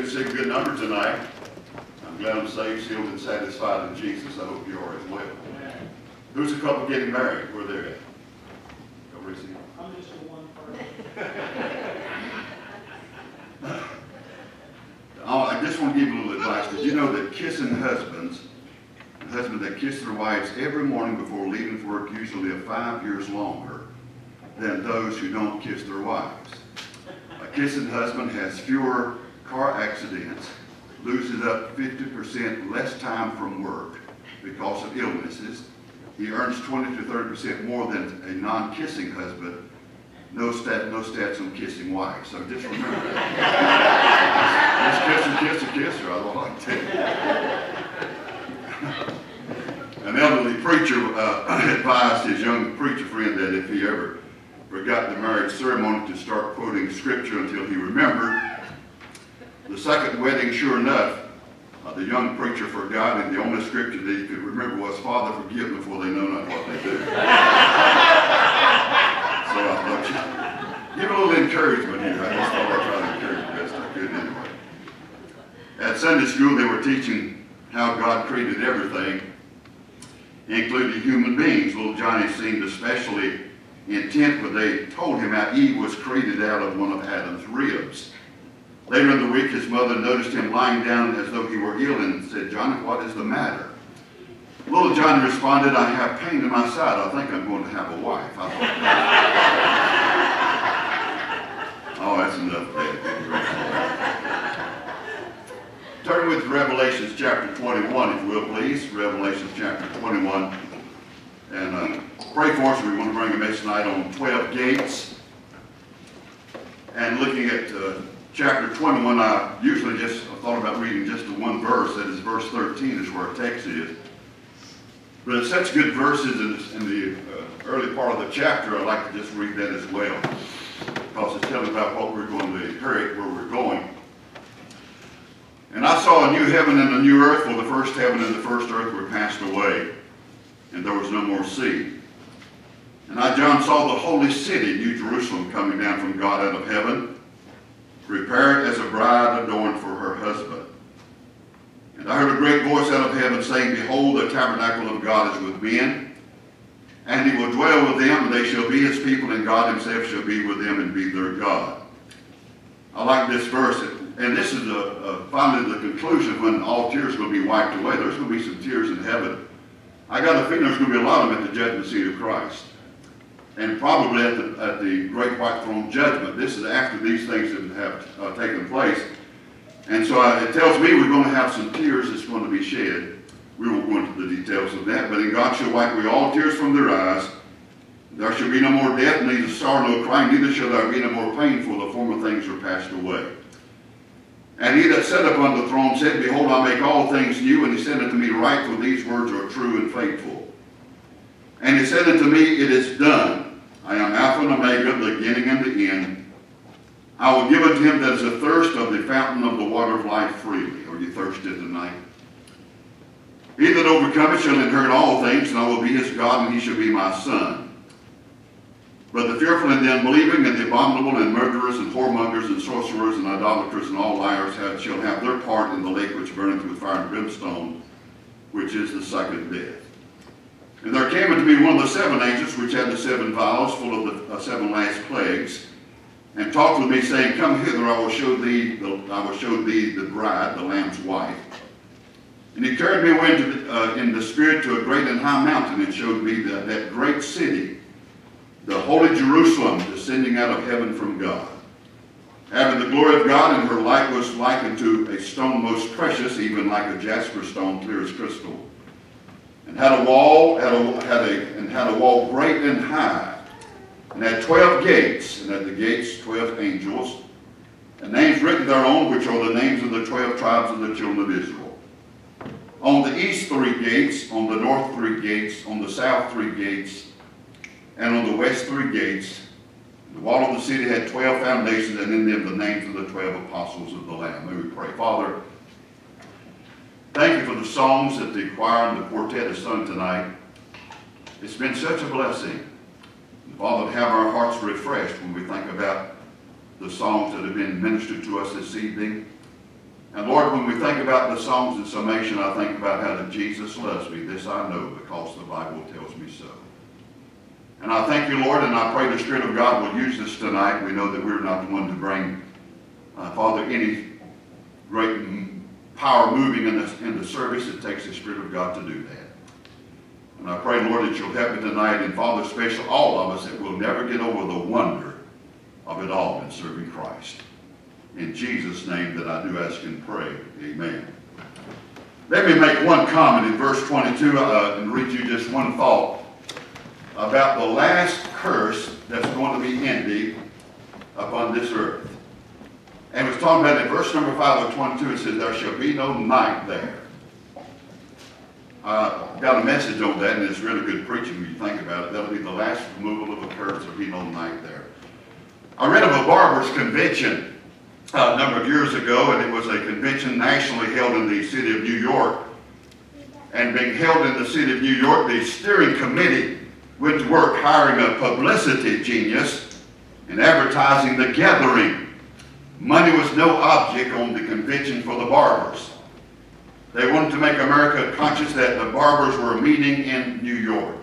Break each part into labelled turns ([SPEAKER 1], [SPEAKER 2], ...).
[SPEAKER 1] Good sick, good number tonight. I'm glad I'm saved, sealed, and satisfied in Jesus. I hope you are as well. Who's a couple getting married? Where they're at? Go receive.
[SPEAKER 2] I'm just the one person.
[SPEAKER 1] Oh, I just want to give you a little advice. Did you know that kissing husbands, a husband that kiss their wives every morning before leaving for work usually live five years longer than those who don't kiss their wives? A kissing husband has fewer car accidents, loses up 50% less time from work because of illnesses. He earns 20 to 30% more than a non-kissing husband. No stat, no stats on kissing wives. So just remember that. Just kiss her, kiss her, kiss her. I don't like to. An elderly preacher uh, advised his young preacher friend that if he ever forgot the marriage ceremony to start quoting scripture until he remembered. The second wedding, sure enough, uh, the young preacher forgot, and the only scripture that he could remember was, Father, forgive them, for they know not what they do. so I thought, give a little encouragement here. I just thought I'd try to encourage the best I could anyway. At Sunday school, they were teaching how God created everything, including human beings. Little Johnny seemed especially intent when they told him how Eve was created out of one of Adam's ribs. Later in the week, his mother noticed him lying down as though he were ill and said, Johnny, what is the matter? Little Johnny responded, I have pain in my side. I think I'm going to have a wife. Thought, oh, that's enough, Dad. Turn with Revelations chapter 21, if you will, please. Revelations chapter 21. And uh, pray for us. We want to bring a message tonight on 12 gates. And looking at uh, chapter 21, I usually just thought about reading just the one verse. That is verse 13 is where our text is. But it's such good verses in, in the uh, early part of the chapter, I'd like to just read that as well. Because it's telling about what we're going to inherit, where we're going. And I saw a new heaven and a new earth, for the first heaven and the first earth were passed away, and there was no more sea. And I, John, saw the holy city, New Jerusalem, coming down from God out of heaven, prepared as a bride adorned for her husband. And I heard a great voice out of heaven saying, Behold, the tabernacle of God is with men, and he will dwell with them, and they shall be his people, and God himself shall be with them and be their God. I like this verse, and this is a, a finally the conclusion when all tears will be wiped away. There's going to be some tears in heaven. I got a feeling there's going to be a lot of them at the judgment seat of Christ and probably at the, at the great white throne judgment. This is after these things have, uh, taken place. And so uh, it tells me we're going to have some tears that's going to be shed. We won't go into the details of that, but in God shall wipe away all tears from their eyes. There shall be no more death, neither sorrow nor crying, neither shall there be no more pain, for the former things are passed away. And he that sat upon the throne said, Behold, I make all things new. And he said unto me, Write, for these words are true and faithful. And he said unto me, It is done. I am Alpha and Omega, the beginning and the end. I will give unto him that is athirst of the fountain of the water of life freely. Are you thirsty tonight? He that overcometh shall inherit all things, and I will be his God, and he shall be my son. But the fearful and the unbelieving, and the abominable, and murderers, and whoremongers, and sorcerers, and idolaters, and all liars have, shall have their part in the lake which burneth with fire and brimstone, which is the second death. And there came unto me one of the seven angels, which had the seven vials, full of the uh, seven last plagues, and talked with me, saying, Come hither, I will show thee, the, I will show thee the bride, the Lamb's wife. And he carried me away the, uh, in the spirit to a great and high mountain, and showed me the, that great city, the holy Jerusalem, descending out of heaven from God, having the glory of God, and her light was like unto a stone most precious, even like a jasper stone, clear as crystal. And had a wall, had a, had a, and had a wall great and high, and had twelve gates, and at the gates twelve angels, and names written thereon, which are the names of the twelve tribes of the children of Israel. On the east three gates, on the north three gates, on the south three gates, and on the west three gates. The wall of the city had twelve foundations, and in them the names of the twelve apostles of the Lamb. May we pray. Father, thank you for the songs that the choir and the quartet have sung tonight. It's been such a blessing. Father, to have our hearts refreshed when we think about the songs that have been ministered to us this evening. And Lord, when we think about the songs in summation, I think about how that Jesus loves me. This I know because the Bible tells me so. And I thank you, Lord, and I pray the Spirit of God will use this tonight. We know that we're not the one to bring, uh, Father, any great power moving in the, in the service. It takes the Spirit of God to do that. And I pray, Lord, that you'll help me tonight, and Father, especially all of us, that we'll never get over the wonder of it all in serving Christ. In Jesus' name that I do ask and pray. Amen. Let me make one comment in verse 22 uh, and read you just one thought about the last curse that's going to be ended upon this earth. And it was talking about in verse number 5 of 22, it says, There shall be no night there. Uh, got a message on that, and it's really good preaching when you think about it. That'll be the last removal of a curse. There'll be no night there. I read of a barber's convention uh, a number of years ago, and it was a convention nationally held in the city of New York. And being held in the city of New York, the steering committee went to work hiring a publicity genius and advertising the gathering. Money was no object on the convention for the barbers. They wanted to make America conscious that the barbers were meeting in New York.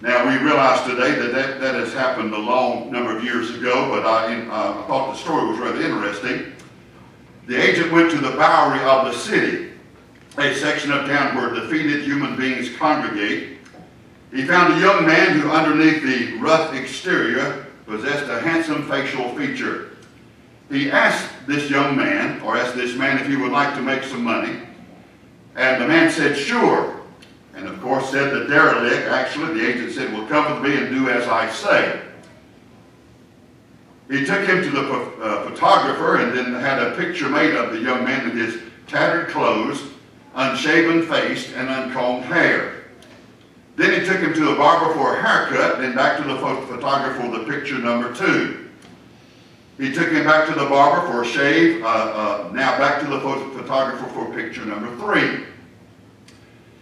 [SPEAKER 1] Now, we realize today that, that that has happened a long number of years ago, but I, uh, I thought the story was rather interesting. The agent went to the Bowery of the city, a section of town where defeated human beings congregate. He found a young man who, underneath the rough exterior, possessed a handsome facial feature. He asked this young man, or asked this man if he would like to make some money, and the man said, sure. And of course said the derelict, actually, the agent said, well, come with me and do as I say. He took him to the uh, photographer and then had a picture made of the young man in his tattered clothes, unshaven face, and uncombed hair. Then he took him to the barber for a haircut, then back to the photographer for the picture number two. He took him back to the barber for a shave, uh, uh, now back to the photographer for picture number three.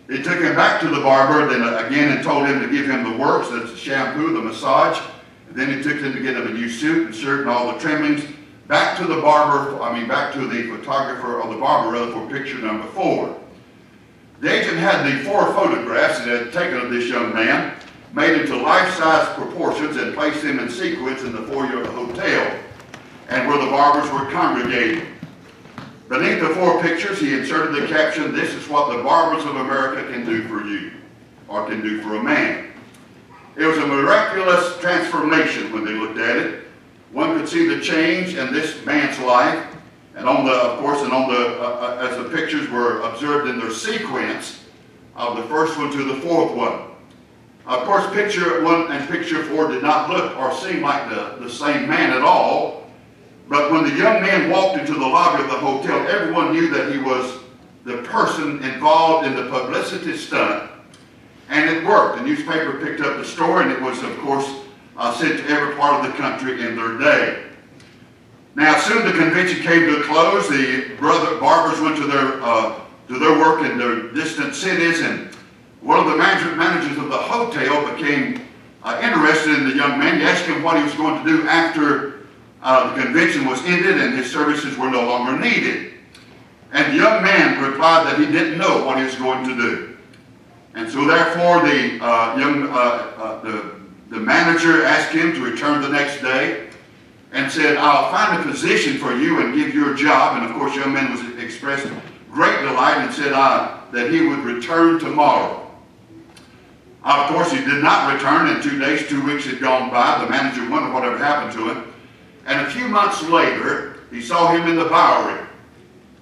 [SPEAKER 1] He took him back to the barber, then again and told him to give him the works, that's the shampoo, the massage. And then he took him to get him a new suit and shirt and all the trimmings. Back to the barber, I mean back to the photographer or the barber rather for picture number four. The agent had the four photographs that had taken of this young man, made into life-size proportions and placed them in sequence in the foyer of the hotel and where the barbers were congregating. Beneath the four pictures, he inserted the caption, This is what the barbers of America can do for you, or can do for a man. It was a miraculous transformation when they looked at it. One could see the change in this man's life, and on the, of course, and on the, uh, uh, as the pictures were observed in their sequence, of the first one to the fourth one. Of course, picture one and picture four did not look or seem like the, the same man at all, but when the young man walked into the lobby of the hotel, everyone knew that he was the person involved in the publicity stunt. And it worked. The newspaper picked up the story, and it was, of course, uh, sent to every part of the country in their day. Now, soon the convention came to a close. The brother barbers went to their uh, to their work in their distant cities, and one of the manager, managers of the hotel became uh, interested in the young man. He asked him what he was going to do after uh, the convention was ended and his services were no longer needed. And the young man replied that he didn't know what he was going to do. And so therefore the uh, young, uh, uh, the, the manager asked him to return the next day and said, I'll find a position for you and give you a job. And of course, young man was expressed great delight and said uh, that he would return tomorrow. Of course, he did not return. In two days, two weeks had gone by. The manager wondered what whatever happened to him. And a few months later, he saw him in the Bowery.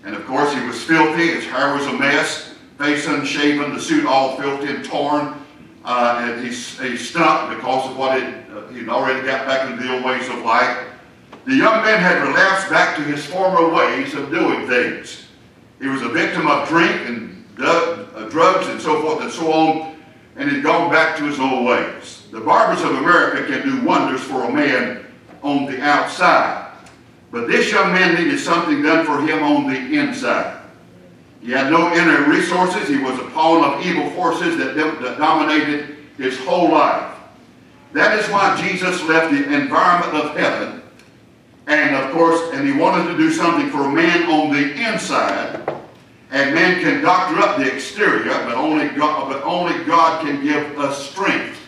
[SPEAKER 1] And of course, he was filthy. His hair was a mess, face unshaven, the suit all filthy and torn. Uh, and he, he stunk because of what it, uh, he'd already got back into the old ways of life. The young man had relapsed back to his former ways of doing things. He was a victim of drink and uh, drugs and so forth and so on, and he'd gone back to his old ways. The barbers of America can do wonders for a man on the outside. But this young man needed something done for him on the inside. He had no inner resources. He was a pawn of evil forces that, that dominated his whole life. That is why Jesus left the environment of heaven And of course, and he wanted to do something for a man on the inside. And man can doctor up the exterior, but only God, but only God can give us strength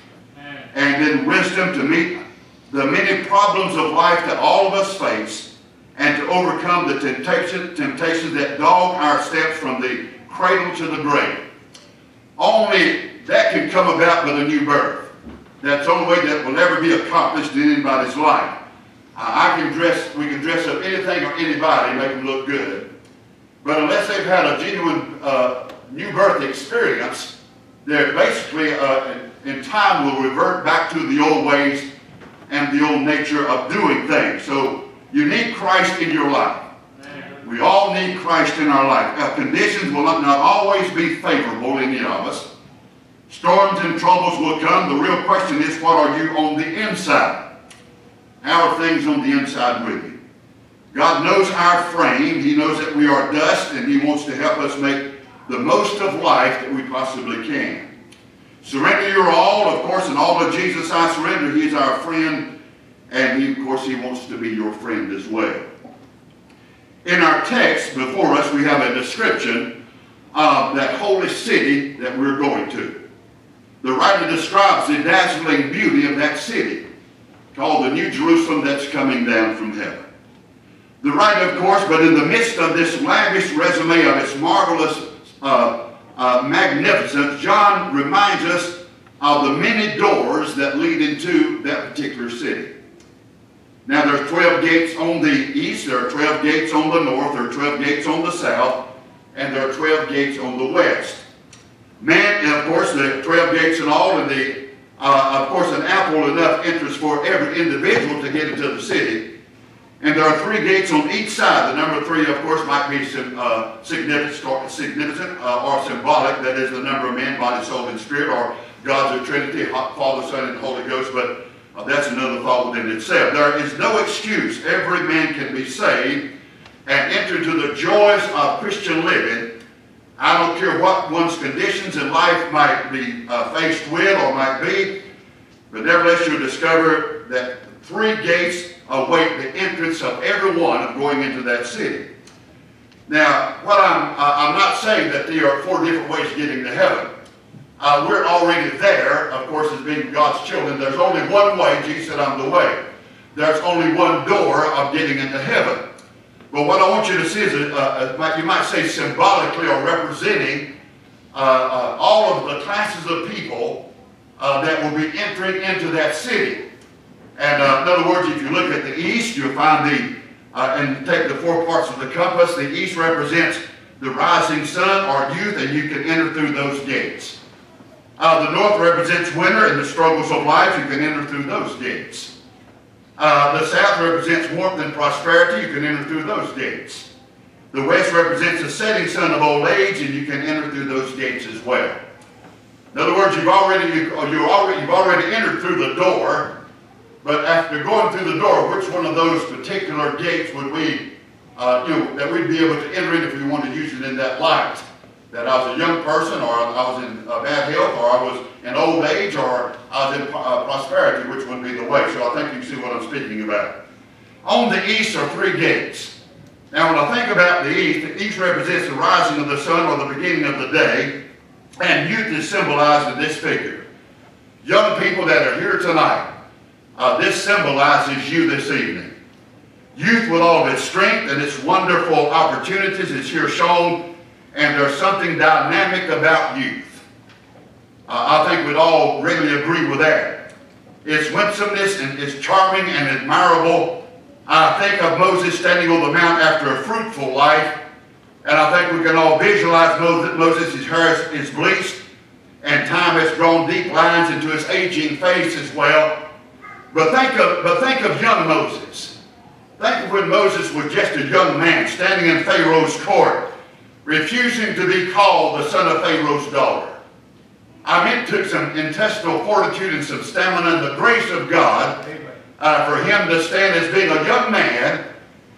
[SPEAKER 1] and then wisdom to meet the many problems of life that all of us face and to overcome the temptation, temptations that dog our steps from the cradle to the grave. Only that can come about with a new birth. That's the only way that will ever be accomplished in anybody's life. I can dress, we can dress up anything or anybody and make them look good. But unless they've had a genuine uh, new birth experience, they're basically, uh, in time, will revert back to the old ways and the old nature of doing things. So you need Christ in your life. We all need Christ in our life. Now, conditions will not, not always be favorable in any of us. Storms and troubles will come. The real question is, what are you on the inside? How are things on the inside with you? God knows our frame. He knows that we are dust, and He wants to help us make the most of life that we possibly can. Surrender your all, of course, and all of Jesus I surrender. He is our friend, and he, of course, He wants to be your friend as well. In our text before us, we have a description of that holy city that we're going to. The writer describes the dazzling beauty of that city, called the New Jerusalem that's coming down from heaven. The writer, of course, but in the midst of this lavish resume of its marvelous uh, uh, magnificence, John reminds us of the many doors that lead into that particular city. Now, there are 12 gates on the east, there are 12 gates on the north, there are 12 gates on the south, and there are 12 gates on the west. Man, and of course, the 12 gates and all, and the, uh, of course, an ample enough entrance for every individual to get into the city. And there are three gates on each side. The number three, of course, might be uh, significant, significant uh, or symbolic. That is the number of man, body, soul, and spirit, or God's of Trinity, Father, Son, and Holy Ghost. But uh, that's another thought within itself. There is no excuse. Every man can be saved and enter into the joys of Christian living. I don't care what one's conditions in life might be uh, faced with or might be, but nevertheless you'll discover that three gates await the entrance of every one of going into that city. Now, what I'm, I'm not saying that there are four different ways of getting to heaven. Uh, we're already there, of course, as being God's children. There's only one way. Jesus said, I'm the way. There's only one door of getting into heaven. But what I want you to see is, uh, you might say symbolically or representing uh, uh, all of the classes of people uh, that will be entering into that city. And in other words, if you look at the east, you'll find the, and take the four parts of the compass, the east represents the rising sun or youth, and you can enter through those gates. Uh, the north represents winter and the struggles of life. You can enter through those gates. Uh, the south represents warmth and prosperity. You can enter through those gates. The west represents the setting sun of old age, and you can enter through those gates as well. In other words, you've already, you, you already, you've already entered through the door, but after going through the door, which one of those particular gates would we, uh, you know, that we'd be able to enter in if we wanted to use it in that light? that I was a young person, or I was in uh, bad health, or I was in old age, or I was in uh, prosperity, which would be the way. So I think you see what I'm speaking about. On the east are three gates. Now, when I think about the east, the east represents the rising of the sun or the beginning of the day, and youth is symbolized in this figure. Young people that are here tonight, uh, this symbolizes you this evening. Youth with all of its strength and its wonderful opportunities is here shown and there's something dynamic about youth. Uh, I think we'd all really agree with that. Its winsomeness and its charming and admirable. I think of Moses standing on the mount after a fruitful life, and I think we can all visualize Moses, Moses' hair is bleached, and time has drawn deep lines into his aging face as well. But think of, but think of young Moses. Think of when Moses was just a young man standing in Pharaoh's court refusing to be called the son of Pharaoh's daughter. I mean, it took some intestinal fortitude and some stamina and the grace of God uh, for him to stand as being a young man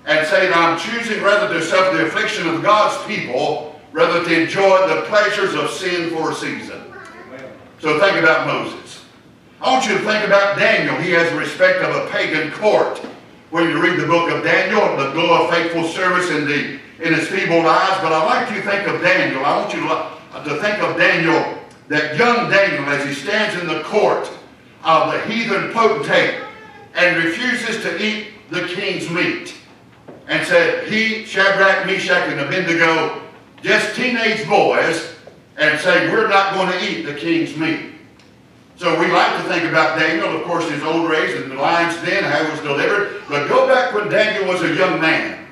[SPEAKER 1] and say I'm choosing rather to suffer the affliction of God's people rather to enjoy the pleasures of sin for a season. So think about Moses. I want you to think about Daniel. He has the respect of a pagan court when you read the book of Daniel, the glow of faithful service in the in his feeble eyes. But I like you to think of Daniel. I want you to, to think of Daniel, that young Daniel, as he stands in the court of the heathen potentate and refuses to eat the king's meat. And said, he, Shadrach, Meshach, and Abednego, just teenage boys, and say, we're not going to eat the king's meat. So we like to think about Daniel, of course, his old age and the lion's den, how he was delivered. But go back when Daniel was a young man.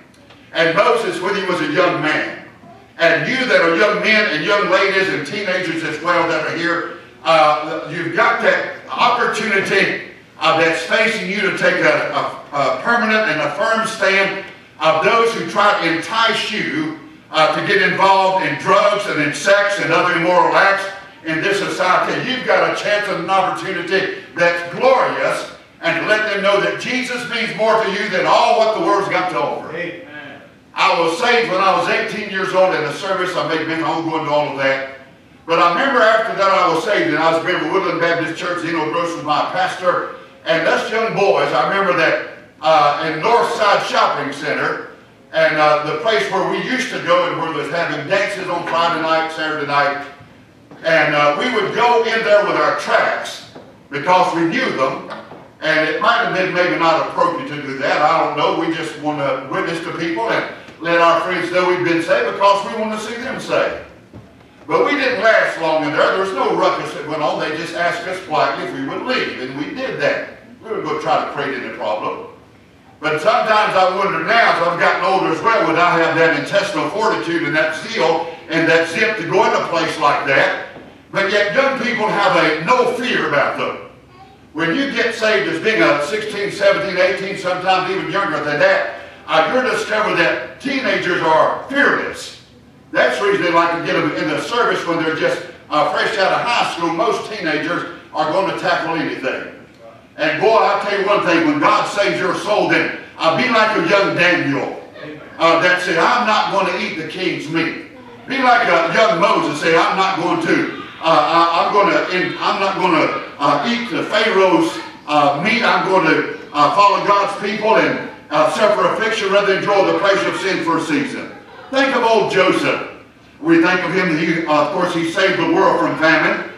[SPEAKER 1] And Moses when he was a young man. And you that are young men and young ladies and teenagers as well that are here, uh, you've got that opportunity uh, that's facing you to take a, a, a, permanent and a firm stand of those who try to entice you uh, to get involved in drugs and in sex and other immoral acts in this society. You've got a chance and an opportunity that's glorious and to let them know that Jesus means more to you than all what the world's got to offer. Amen. I was saved when I was 18 years old in a service. I made my own going to all of that. But I remember after that I was saved, and I was member Woodland Baptist Church. Zeno Gross was my pastor. And us young boys, I remember that uh, in Northside Shopping Center, and uh, the place where we used to go and where they was having dances on Friday night, Saturday night, and uh, we would go in there with our tracks because we knew them. And it might have been maybe not appropriate to do that. I don't know. We just want to witness to people and let our friends know we've been saved because we want to see them saved. But we didn't last long in there. There was no ruckus that went on. They just asked us politely if we would leave, and we did that. We would go try to create any problem. But sometimes I wonder now, as I've gotten older as well, would I have that intestinal fortitude and that zeal and that zip to go in a place like that? But yet young people have a no fear about them. When you get saved as being a 16, 17, 18, sometimes even younger than that, you're discover that teenagers are fearless. That's the reason they like to get them in the service when they're just uh, fresh out of high school. Most teenagers are going to tackle anything. And boy, I'll tell you one thing, when God saves your soul, then I'll be like a young Daniel uh, that said, I'm not going to eat the king's meat. Be like a young Moses, say, I'm not going to I, am going to, I'm not going to uh, eat the Pharaoh's uh, meat. I'm going to uh, follow God's people and uh, suffer affliction rather than enjoy the pleasure of sin for a season. Think of old Joseph. We think of him, he, uh, of course, he saved the world from famine.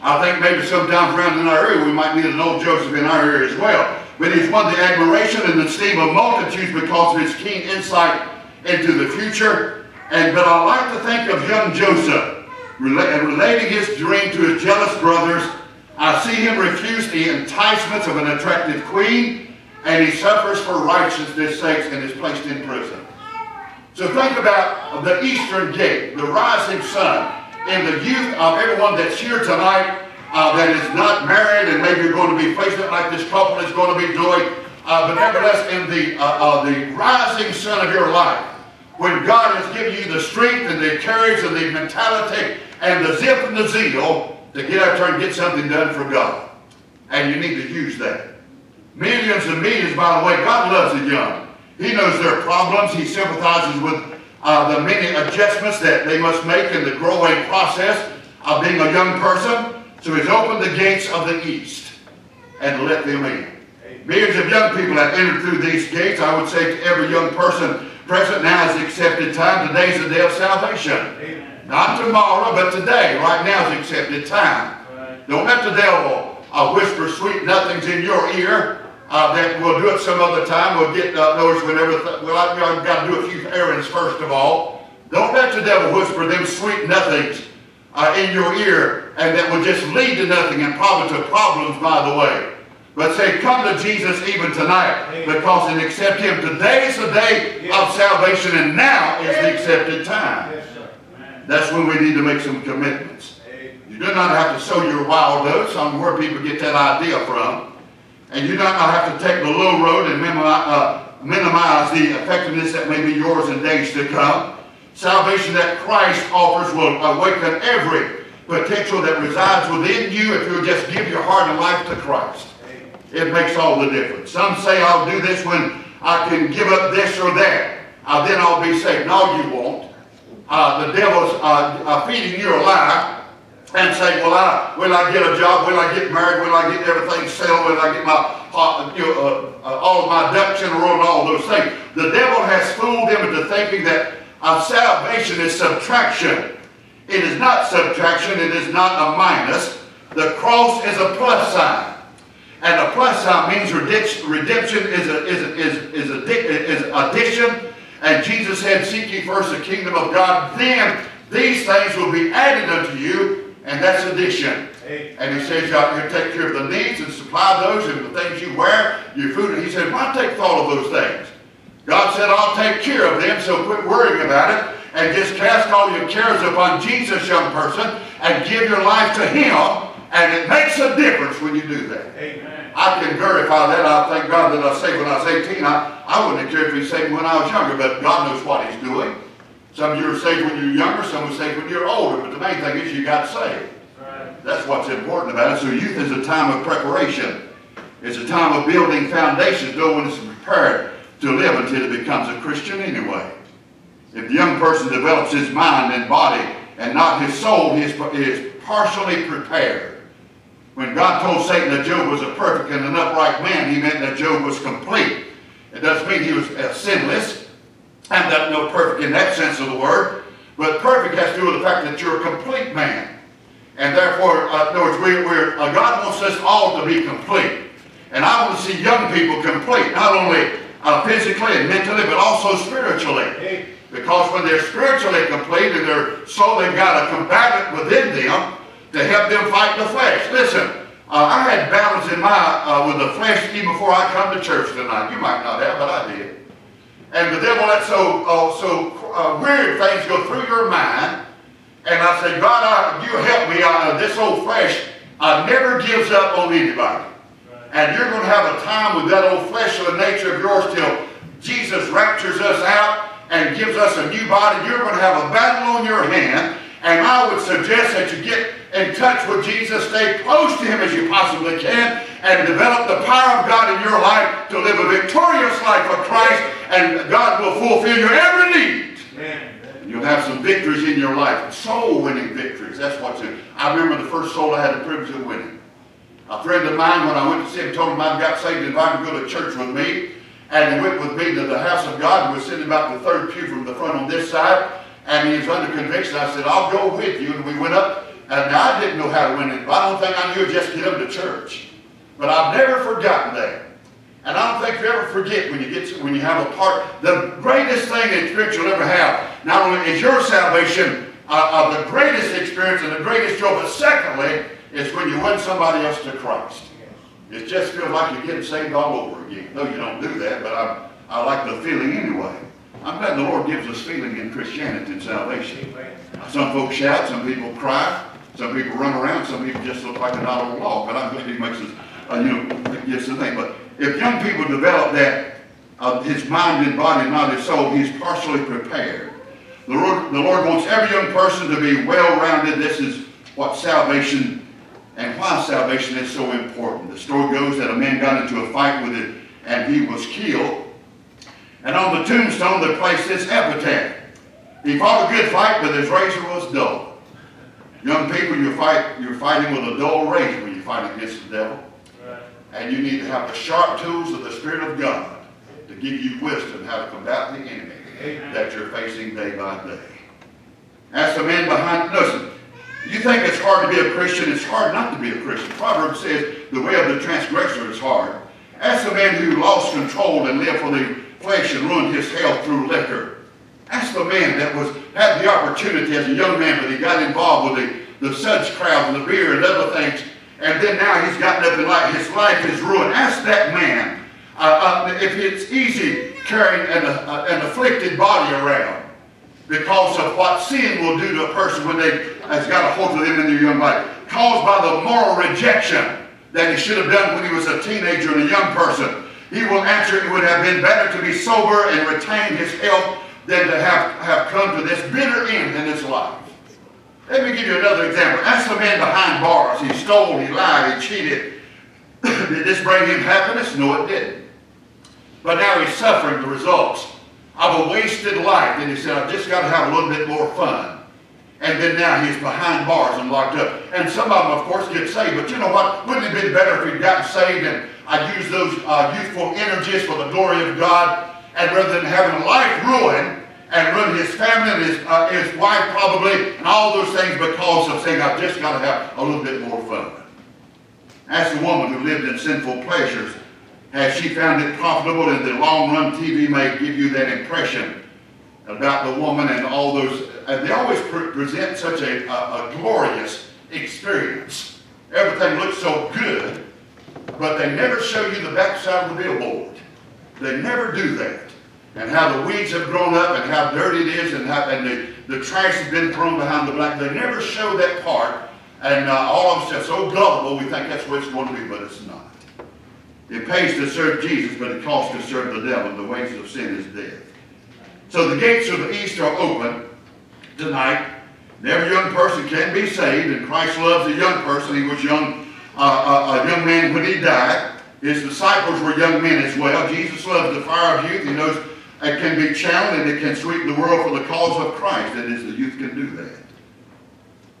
[SPEAKER 1] I think maybe sometimes around in our area we might need an old Joseph in our area as well. But he's won the admiration and esteem of multitudes because of his keen insight into the future. And But I like to think of young Joseph relating his dream to his jealous brothers, I see him refuse the enticements of an attractive queen, and he suffers for righteousness' sake and is placed in prison. So think about the eastern gate, the rising sun, and the youth of everyone that's here tonight uh, that is not married, and maybe you're going to be facing it like this couple is going to be doing. Uh, but nevertheless, in the, uh, uh the rising sun of your life, when God has given you the strength and the courage and the mentality and the zip and the zeal to get out there and get something done for God. And you need to use that. Millions and millions, by the way, God loves the young. He knows their problems. He sympathizes with uh, the many adjustments that they must make in the growing process of being a young person. So he's opened the gates of the east and let them in. Millions of young people have entered through these gates. I would say to every young person present now is the accepted time. Today is the day of salvation. Amen. Not tomorrow, but today. Right now is accepted time. Right. Don't let the devil uh, whisper sweet nothings in your ear. Uh, that we'll do it some other time. We'll get uh, notice whenever. Well, I've got to do a few errands first of all. Don't let the devil whisper them sweet nothings uh, in your ear, and that will just lead to nothing and probably to problems. By the way, but say, come to Jesus even tonight because and accept Him. Today is the day of salvation, and now is the accepted time. That's when we need to make some commitments. You do not have to sow your wild oats on where people get that idea from. And you do not have to take the low road and minimize, uh, minimize the effectiveness that may be yours in days to come. Salvation that Christ offers will awaken every potential that resides within you if you'll just give your heart and life to Christ. It makes all the difference. Some say, I'll do this when I can give up this or that. Uh, then I'll be saved. No, you won't uh, the devil's uh, uh, feeding you a lie, and say, well, I, will I get a job? Will I get married? Will I get everything settled? Will I get my, uh, you uh, all my ducks in a row and all those things? The devil has fooled them into thinking that salvation is subtraction. It is not subtraction. It is not a minus. The cross is a plus sign. And the plus sign means redemption, redemption is, a, is, a, is, is, a, is addition. And Jesus said, Seek ye first the kingdom of God, then these things will be added unto you and that's addition. And he says to take care of the needs and supply those and the things you wear, your food. And he said, why take thought of those things? God said, I'll take care of them, so quit worrying about it and just cast all your cares upon Jesus, young person, and give your life to him. And it makes a difference when you do that.
[SPEAKER 2] Amen.
[SPEAKER 1] I can verify that. I thank God that I saved when I was 18. I, I wouldn't have cared if he saved when I was younger, but God knows what he's doing. Some of you are saved when you're younger, some are saved when you're older, but the main thing is you got saved.
[SPEAKER 2] Right.
[SPEAKER 1] That's what's important about it. So youth is a time of preparation. It's a time of building foundations. No one is prepared to live until it becomes a Christian anyway. If the young person develops his mind and body and not his soul, he he is partially prepared. When God told Satan that Job was a perfect and an upright man, he meant that Job was complete. It doesn't mean he was uh, sinless. I'm not no perfect in that sense of the word, but perfect has to do with the fact that you're a complete man. And therefore, uh, in other words, we, are uh, God wants us all to be complete. And I want to see young people complete, not only uh, physically and mentally, but also spiritually. Because when they're spiritually complete and their soul, they've got a combatant within them to help them fight the flesh. Listen, uh, I had battles in my uh, with the flesh even before I come to church tonight. You might not have, but I did. And the devil lets so, uh, so uh, weird things go through your mind. And I said, God, I, you help me. Uh, this old flesh uh, never gives up on anybody. And you're going to have a time with that old flesh fleshly nature of yours till Jesus raptures us out and gives us a new body. You're going to have a battle on your hand. And I would suggest that you get in touch with Jesus, stay close to him as you possibly can, and develop the power of God in your life to live a victorious life for Christ, and God will fulfill your every need. Amen. You'll have some victories in your life, soul winning victories. That's what's in. I remember the first soul I had the privilege of winning. A friend of mine, when I went to see him, told him I got saved, and invited him to go to church with me. And he went with me to the house of God. We were sitting about the third pew from the front on this side. And he was under conviction. I said, I'll go with you. And we went up. And I didn't know how to win it. I don't think I knew just get him to church. But I've never forgotten that. And I don't think you ever forget when you get to, when you have a part. The greatest thing in Scripture you'll ever have, not only is your salvation uh, of the greatest experience and the greatest joy, but secondly, is when you win somebody else to Christ. It just feels like you're getting saved all over again. No, you don't do that, but I, I like the feeling anyway. I'm glad the Lord gives us feeling in Christianity and salvation. Some folks shout, some people cry, some people run around, some people just look like a knot on a log, but I'm glad He makes us uh, you know, gets the thing. But if young people develop that, uh, his mind and body, not his soul, he's partially prepared. The Lord, the Lord wants every young person to be well-rounded. This is what salvation and why salvation is so important. The story goes that a man got into a fight with it and he was killed. And on the tombstone they placed this epitaph. He fought a good fight, but his razor was dull. Young people, you're, fight, you're fighting with a dull razor when you fight against the devil. And you need to have the sharp tools of the Spirit of God to give you wisdom how to combat the enemy Amen. that you're facing day by day. Ask the man behind, listen, you think it's hard to be a Christian, it's hard not to be a Christian. Proverbs says the way of the transgressor is hard. Ask the man who lost control and lived for the flesh and ruined his health through liquor. Ask the man that was had the opportunity as a young man, but he got involved with the, the suds crowd and the beer and other things and then now he's gotten up in life. His life is ruined. Ask that man uh, uh, if it's easy carrying an, uh, an afflicted body around because of what sin will do to a person when they has got a hold of them in their young life. Caused by the moral rejection that he should have done when he was a teenager and a young person. He will answer it would have been better to be sober and retain his health than to have, have come to this bitter end in his life. Let me give you another example. Ask the man behind bars. He stole, he lied, he cheated. Did this bring him happiness? No, it didn't. But now he's suffering the results of a wasted life. And he said, I've just got to have a little bit more fun. And then now he's behind bars and locked up. And some of them, of course, get saved. But you know what? Wouldn't it have been better if he'd gotten saved and I'd used those uh, youthful energies for the glory of God? And rather than having a life ruined and ruin his family and his, uh, his wife probably and all those things because of saying, I've just got to have a little bit more fun. As the woman who lived in sinful pleasures, has she found it profitable in the long run? TV may give you that impression about the woman and all those. And they always pre present such a, a, a glorious experience. Everything looks so good, but they never show you the backside of the billboard. They never do that. And how the weeds have grown up and how dirty it is and how and the, the trash has been thrown behind the black. They never show that part. And uh, all of us are so gullible, we think that's what it's going to be, but it's not. It pays to serve Jesus, but it costs to serve the devil. The wages of sin is death. So the gates of the east are open tonight. And every young person can be saved, and Christ loves a young person. He was young, uh, uh, a young man when he died. His disciples were young men as well. Jesus loves the fire of youth. He knows it can be channeled and it can sweep the world for the cause of Christ. That is, the youth can do that.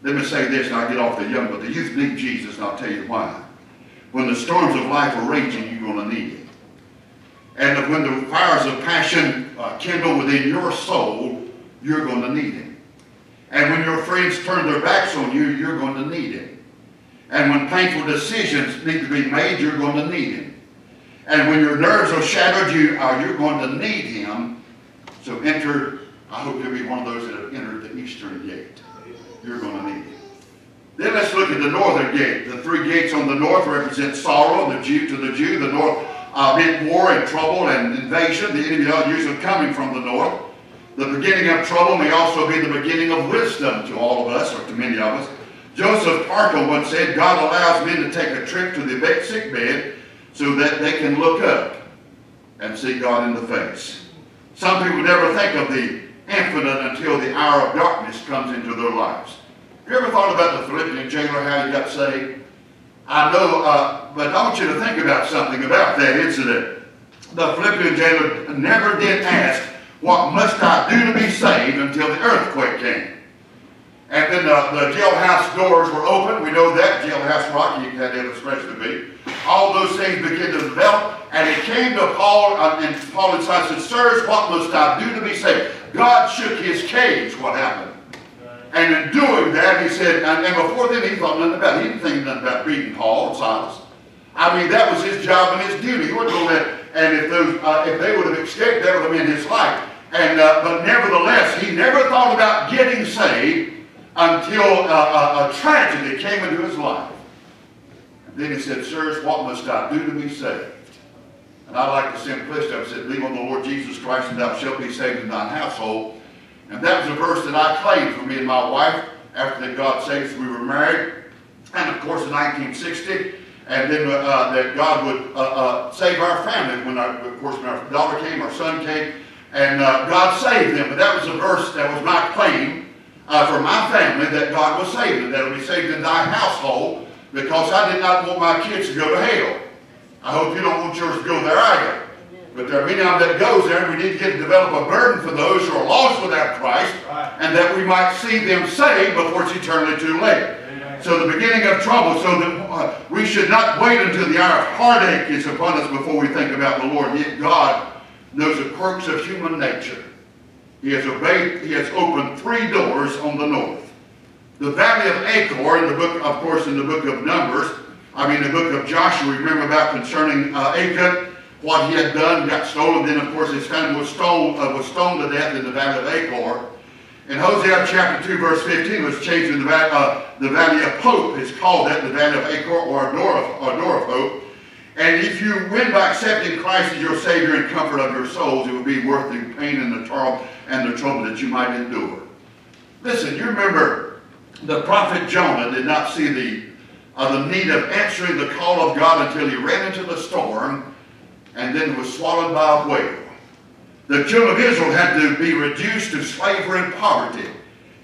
[SPEAKER 1] Let me say this, and I'll get off the young, but the youth need Jesus, and I'll tell you why. When the storms of life are raging, you're going to need Him. And when the fires of passion uh, kindle within your soul, you're going to need Him. And when your friends turn their backs on you, you're going to need Him. And when painful decisions need to be made, you're going to need Him. And when your nerves are shattered, you, uh, you're going to need Him. So enter, I hope you'll be one of those that have entered the eastern gate. You're going to need Him. Then let's look at the northern gate. The three gates on the north represent sorrow, the Jew to the Jew. The north uh, meant war and trouble and invasion. The enemy are usually coming from the north. The beginning of trouble may also be the beginning of wisdom to all of us, or to many of us. Joseph Parker once said, God allows men to take a trip to the sick bed so that they can look up and see God in the face. Some people never think of the infinite until the hour of darkness comes into their lives. Have you ever thought about the Philippian jailer, how he got saved? I know, uh, but I want you to think about something about that incident. The Philippian jailer never did ask, what must I do to be saved until the earthquake came? And then the, the jailhouse doors were open. We know that. Jailhouse rock, you had that expression to be. All those things began to develop. And it came to Paul, uh, and Paul and Silas said, Sirs, what must I do to be saved? God shook his cage. What happened? And in doing that, he said, and, and before then he thought nothing about it. He didn't think nothing about beating Paul and Silas. I mean, that was his job and his duty. He wasn't going to let, and if, those, uh, if they would have escaped, that would have been his life. And, uh, but nevertheless, he never thought about getting saved until uh, a, a, tragedy came into his life. Then he said, Sirs, what must I do to be saved? And I like the simplicity of it. said, Believe on the Lord Jesus Christ, and thou shalt be saved in thine household. And that was a verse that I claimed for me and my wife after that God saved us. We were married. And of course, in 1960, and then uh, that God would uh, uh, save our family. When our, of course, when our daughter came, our son came, and uh, God saved them. But that was a verse that was my claim uh, for my family that God was saving, that will be saved in thy household, because I did not want my kids to go to hell. I hope you don't want yours to go there either. But there are many of them that goes there, and we need to get to develop a burden for those who are lost without Christ, right. and that we might see them saved before it's eternally too late. Amen. So the beginning of trouble, so that uh, we should not wait until the hour of heartache is upon us before we think about the Lord. Yet God knows the quirks of human nature. He has obeyed, he has opened three doors on the north. The valley of Achor, in the book, of course, in the book of Numbers, I mean the book of Joshua, remember about concerning uh, Achan, what he had done, got stolen. Then, of course, his family was stoned, uh, was stoned to death in the valley of Achor. In Hosea chapter 2, verse 15, was changed in the, uh, the valley of hope. It's called that, the valley of Achor or a of, or door of hope. And if you win by accepting Christ as your Savior and comfort of your souls, it will be worth the pain and the toil and the trouble that you might endure. Listen, you remember the prophet Jonah did not see the, uh, the need of answering the call of God until he ran into the storm and then was swallowed by a whale. The children of Israel had to be reduced to slavery and poverty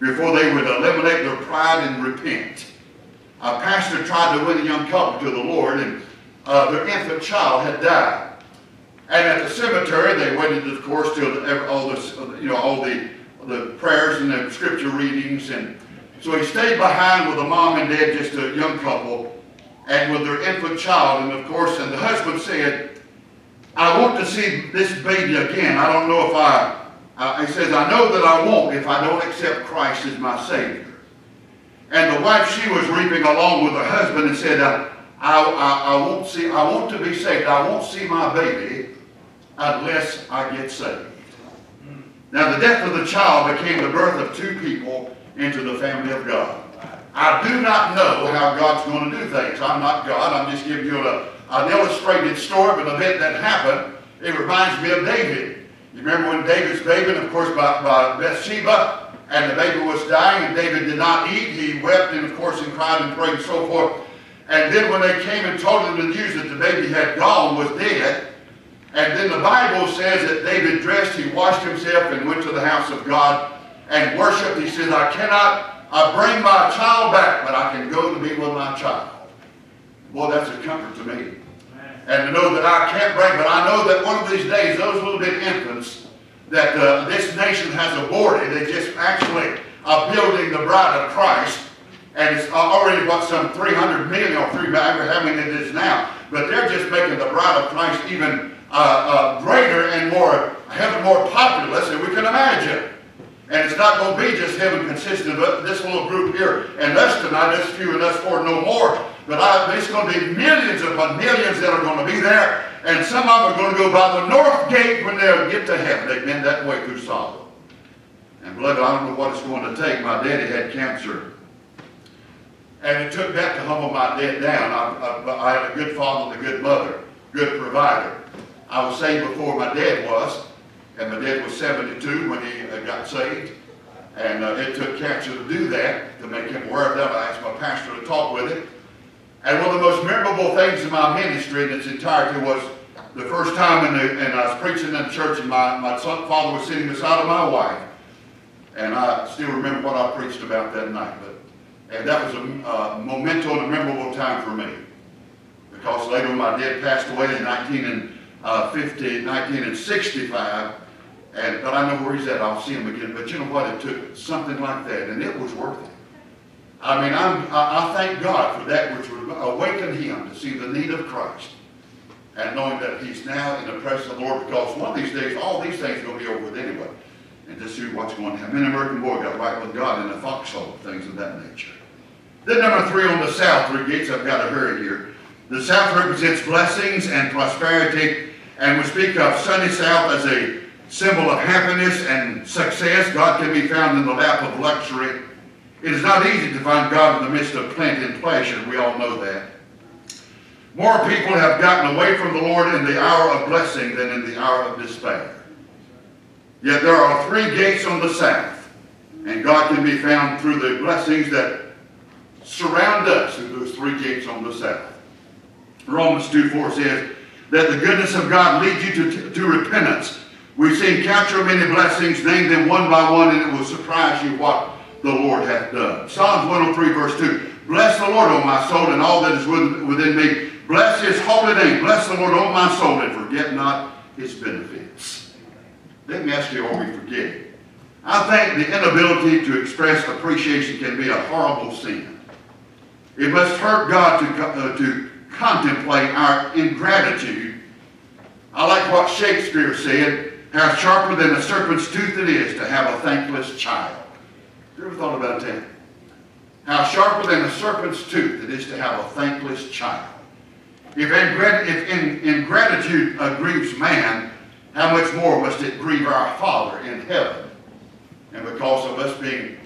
[SPEAKER 1] before they would eliminate their pride and repent. A pastor tried to win a young couple to the Lord, and uh, their infant child had died. And at the cemetery, they waited, of course, till all this, you know, all the the prayers and the scripture readings and So he stayed behind with a mom and dad, just a young couple, and with their infant child. And of course, and the husband said, I want to see this baby again. I don't know if I, uh, he says, I know that I won't if I don't accept Christ as my Savior. And the wife, she was reaping along with her husband and said, I, I, I, I won't see, I want to be saved. I won't see my baby unless I get saved. Now, the death of the child became the birth of two people into the family of God. I do not know how God's going to do things. I'm not God. I'm just giving you a, an illustrated story of an event that happened. It reminds me of David. You remember when David's baby, of course by, by Bathsheba, and the baby was dying, and David did not eat. He wept, and of course, and cried and prayed and so forth. And then when they came and told him the news that the baby had gone, was dead, and then the Bible says that David dressed, he washed himself and went to the house of God and worshiped. He says, I cannot I bring my child back, but I can go to be with my child. Boy, that's a comfort to me. And to know that I can't bring, but I know that one of these days, those little bit infants that uh, this nation has aborted, they just actually are building the bride of Christ. And it's already got some 300 million or three, how many it is now. But they're just making the bride of Christ even uh, uh, greater and more, heaven more populous than we can imagine. And it's not going to be just heaven consisting of this little group here and us tonight, us few and us four, no more. But I, it's going to be millions upon millions that are going to be there. And some of them are going to go by the north gate when they'll get to heaven. They've been that way through Sodom. And beloved, I don't know what it's going to take. My daddy had cancer. And it took that to humble my dad down. I, I, I had a good father and a good mother, good provider. I was saved before my dad was. And my dad was 72 when he uh, got saved. And uh, it took cancer to do that, to make him aware of that. I asked my pastor to talk with him. And one of the most memorable things in my ministry in its entirety was the first time, in the, and I was preaching in the church, and my, my son, father was sitting beside of my wife. And I still remember what I preached about that night. But, and that was a, memento and a memorable time for me. Because later my dad passed away in 1950, uh, 1965, and, but I know where he's at. I'll see him again. But you know what? It took something like that, and it was worth it. I mean, I'm, I, I thank God for that which would awaken him to see the need of Christ. And knowing that he's now in the presence of the Lord, because one of these days, all these things are going to be over with anyway. And just see what's going to happen. An American boy got right with God in the foxhole, things of that nature. Then number three on the south, three gates, I've got to hurry here. The south represents blessings and prosperity. And we speak of sunny south as a symbol of happiness and success. God can be found in the lap of luxury. It is not easy to find God in the midst of plenty and pleasure. We all know that. More people have gotten away from the Lord in the hour of blessing than in the hour of despair. Yet there are three gates on the south, and God can be found through the blessings that surround us through those three gates on the south. Romans 2 4 says, that the goodness of God leads you to, to repentance We've seen capture many blessings, name them one by one, and it will surprise you what the Lord hath done. Psalms 103, verse 2. Bless the Lord, O my soul, and all that is within me. Bless his holy name. Bless the Lord, O my soul, and forget not his benefits. Let me ask you, are we forgetting? I think the inability to express appreciation can be a horrible sin. It must hurt God to, uh, to contemplate our ingratitude. I like what Shakespeare said how sharper than a serpent's tooth it is to have a thankless child. You ever thought about that? How sharper than a serpent's tooth it is to have a thankless child. If, if in, ingratitude uh, grieves man, how much more must it grieve our Father in heaven? And because of us being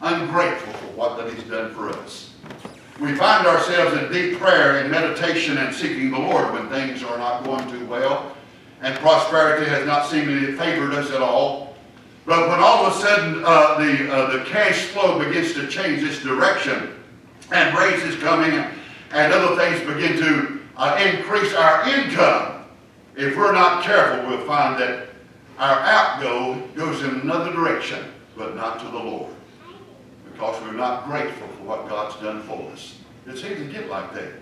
[SPEAKER 1] ungrateful for what that He's done for us. We find ourselves in deep prayer and meditation and seeking the Lord when things are not going too well and prosperity has not seemingly favored us at all. But when all of a sudden uh, the, uh, the cash flow begins to change its direction and raises coming and other things begin to uh, increase our income, if we're not careful, we'll find that our outgo goes in another direction, but not to the Lord. Because we're not grateful for what God's done for us. It's easy to get like that.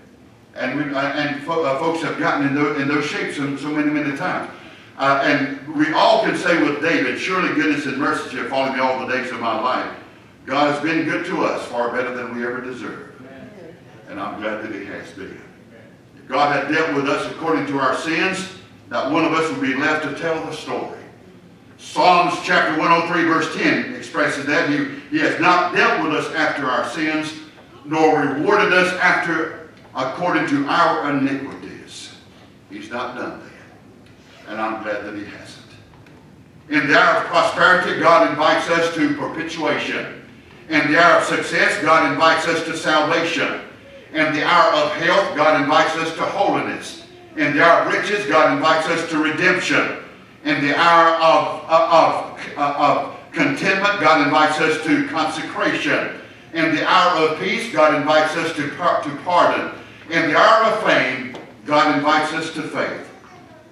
[SPEAKER 1] And, we, uh, and fo uh, folks have gotten in, the, in those shapes so, so, many, many times. Uh, and we all can say with David, surely goodness and mercy shall follow me all the days of my life. God has been good to us, far better than we ever deserved.
[SPEAKER 2] Amen.
[SPEAKER 1] And I'm glad that he has been. If God had dealt with us according to our sins, not one of us would be left to tell the story. Psalms chapter 103 verse 10 expresses that. He, he has not dealt with us after our sins, nor rewarded us after according to our iniquities. He's not done that. And I'm glad that he hasn't. In the hour of prosperity, God invites us to perpetuation. In the hour of success, God invites us to salvation. In the hour of health, God invites us to holiness. In the hour of riches, God invites us to redemption. In the hour of, uh, of, of, of contentment, God invites us to consecration. In the hour of peace, God invites us to, to pardon. In the hour of fame, God invites us to faith.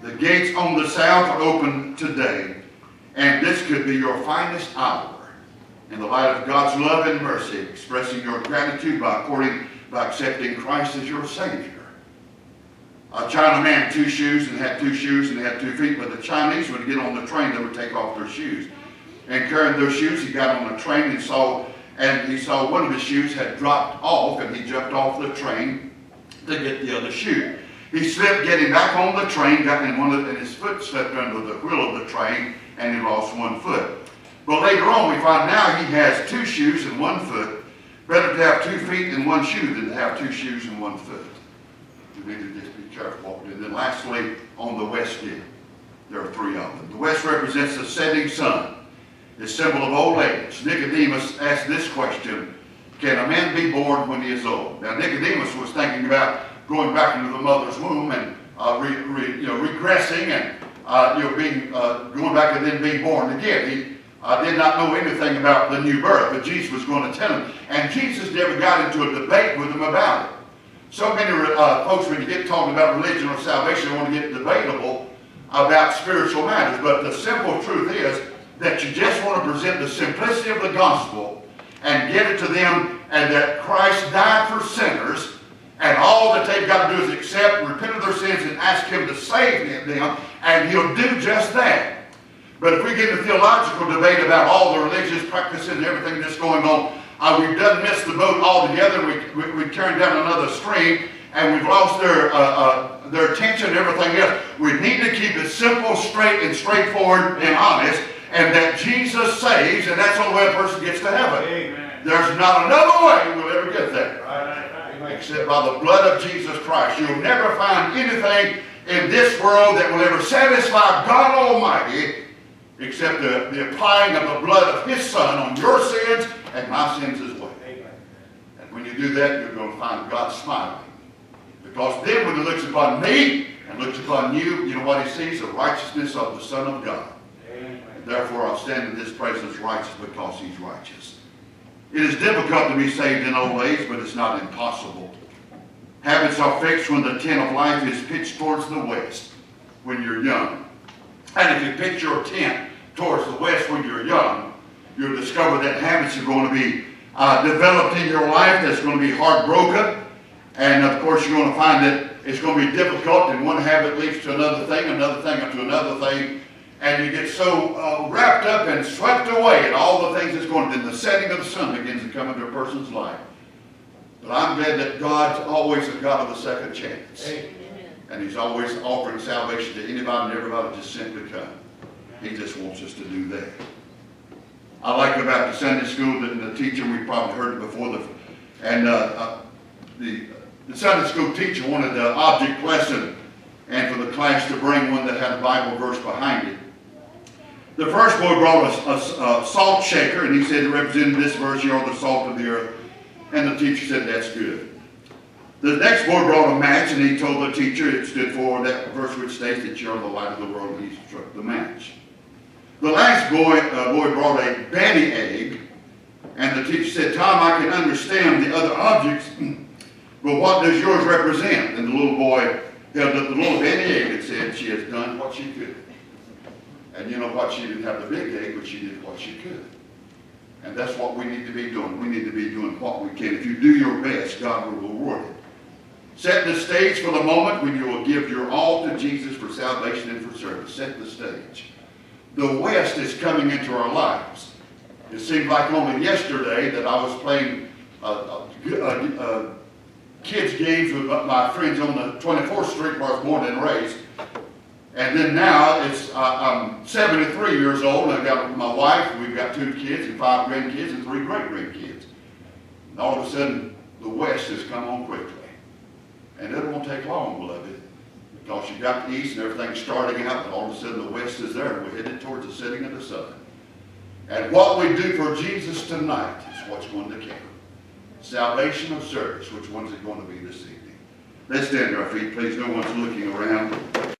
[SPEAKER 1] The gates on the south are open today, and this could be your finest hour in the light of God's love and mercy, expressing your gratitude by, according, by accepting Christ as your Savior. A Chinaman had two shoes and had two shoes and had two feet, but the Chinese would get on the train, they would take off their shoes. And carrying those shoes, he got on the train and saw, and he saw one of his shoes had dropped off, and he jumped off the train to get the other shoe. He slipped getting back on the train, got in one of, and his foot slipped under the wheel of the train, and he lost one foot. But later on, we find now he has two shoes and one foot. Better to have two feet and one shoe than to have two shoes and one foot. We need to just be careful. And then lastly, on the west end, there are three of them. The west represents the setting sun, the symbol of old age. Nicodemus asked this question, can a man be born when he is old? Now, Nicodemus was thinking about going back into the mother's womb and uh, re, re, you know, regressing and uh, you know, being, uh, going back and then being born again. He uh, did not know anything about the new birth, but Jesus was going to tell him. And Jesus never got into a debate with him about it. So many uh, folks, when you get talking about religion or salvation, want to get debatable about spiritual matters. But the simple truth is that you just want to present the simplicity of the gospel and get it to them and that Christ died for sinners and all that they've got to do is accept, repent of their sins, and ask Him to save them, and He'll do just that. But if we get into theological debate about all the religious practices and everything that's going on, uh, we've done missed the boat altogether. We, we, we turned down another stream, and we've lost their, uh, uh, their attention and everything else. We need to keep it simple, straight, and straightforward and honest, and that Jesus saves, and that's the only way a person gets to heaven.
[SPEAKER 2] Amen.
[SPEAKER 1] There's not another way we'll ever get there
[SPEAKER 2] Right.
[SPEAKER 1] except by the blood of Jesus Christ. You'll never find anything in this world that will ever satisfy God Almighty except the, the applying of the blood of His Son on your sins and my sins as well.
[SPEAKER 2] Amen.
[SPEAKER 1] And when you do that, you're going to find God smiling. Because then when He looks upon me and looks upon you, you know what He sees? The righteousness of the Son of God. Therefore I'll stand in this presence righteous because He's righteous. It is difficult to be saved in old age, but it's not impossible. Habits are fixed when the tent of life is pitched towards the west when you're young. And if you pitch your tent towards the west when you're young, you'll discover that habits are going to be uh, developed in your life that's going to be heartbroken. And of course, you're going to find that it's going to be difficult, and one habit leads to another thing, another thing, to another thing. And you get so uh, wrapped up and swept away in all the things that's going on. Then the setting of the sun begins to come into a person's life. But I'm glad that God's always a God of a second chance.
[SPEAKER 2] Amen.
[SPEAKER 1] And He's always offering salvation to anybody and everybody just simply come. He just wants us to do that. I like about the Sunday school that the teacher, we probably heard it before, the, and uh, uh, the, the Sunday school teacher wanted the object lesson and for the class to bring one that had a Bible verse behind it. The first boy brought a, a, a salt shaker, and he said it represented this verse, you are the salt of the earth. And the teacher said, that's good. The next boy brought a match, and he told the teacher it stood for that verse which states that you're the light of the world, and he struck the match. The last boy, uh, boy brought a banny egg, and the teacher said, Tom, I can understand the other objects, but what does yours represent? And the little boy held up the little banny egg and said, she has done what she could. And you know what? She didn't have the big egg, but she did what she could. And that's what we need to be doing. We need to be doing what we can. If you do your best, God will reward it. Set the stage for the moment when you will give your all to Jesus for salvation and for service. Set the stage. The West is coming into our lives. It seemed like only yesterday that I was playing kids games with my friends on the 24th Street where I was born and raised. And then now it's, uh, I'm 73 years old, and I've got my wife, we've got two kids and five grandkids and three great grandkids. And all of a sudden, the West has come on quickly. And it won't take long, beloved, because you've got the East and everything's starting out, and all of a sudden the West is there, and we're headed towards the setting of the sun. And what we do for Jesus tonight is what's going to count. Salvation or service, which one's it going to be this evening? Let's stand to our feet, please. No one's looking around.